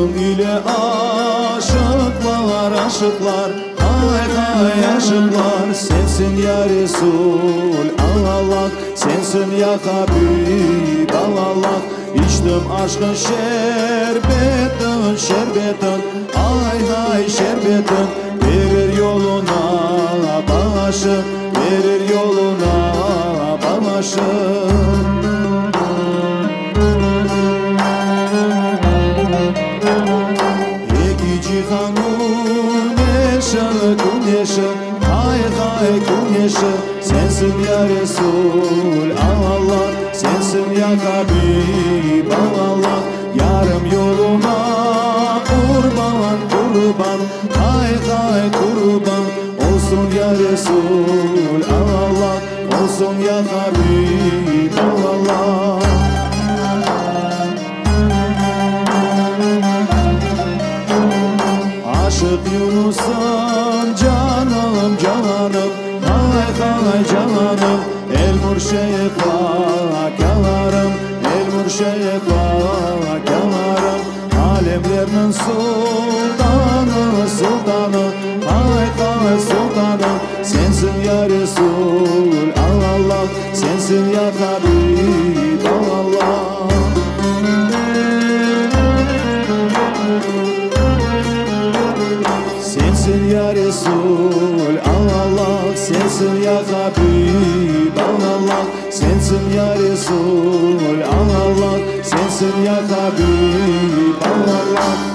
ile aşıklar aşıklar Hay hay aşıklar. Sensin ya Resul Allah. Sensin ya Habib Allah. İçtim aşkın şerbetin şerbetin Ay hay şerbetin verir yoluna başı verir yoluna başı İki cihanın eşi güneşi Hay hay güneşi Sensin ya Resul Allah. Sensin ya Habib Allah. Yarım yoluna kurban kurban. Hay hay kurban. Olsun ya Resul Allah. Olsun ya Habib Allah Yunus'um canım canım Hay hay canım. El murşeye yalarım El murşeye yalarım Alemlerin sultanı sultanı Hay hay sultanı. Sensin ya Resul Allah Sensin ya Habib Sensin ya Habib Allah Sensin ya Resul Allah Sensin ya Habib Allah